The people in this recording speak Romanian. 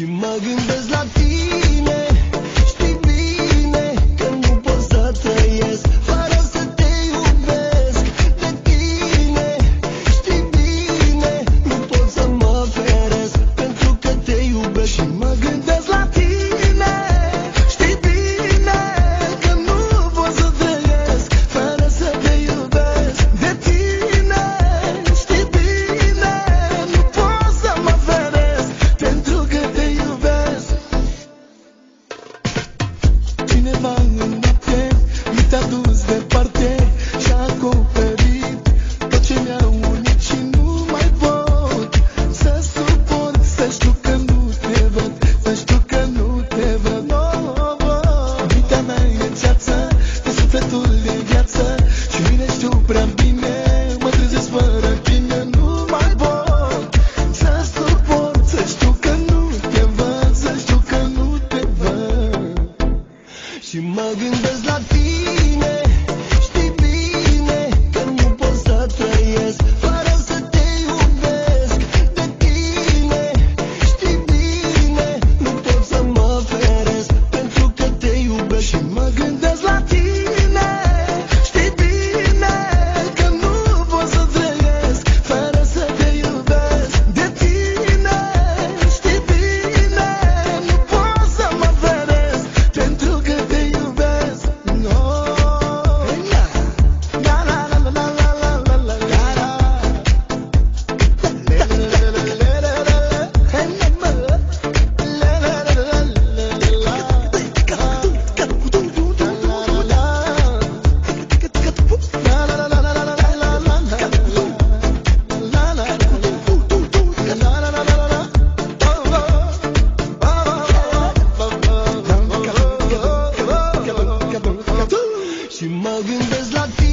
Și mă gândesc la tine Dictadura Și mă gândesc la tine.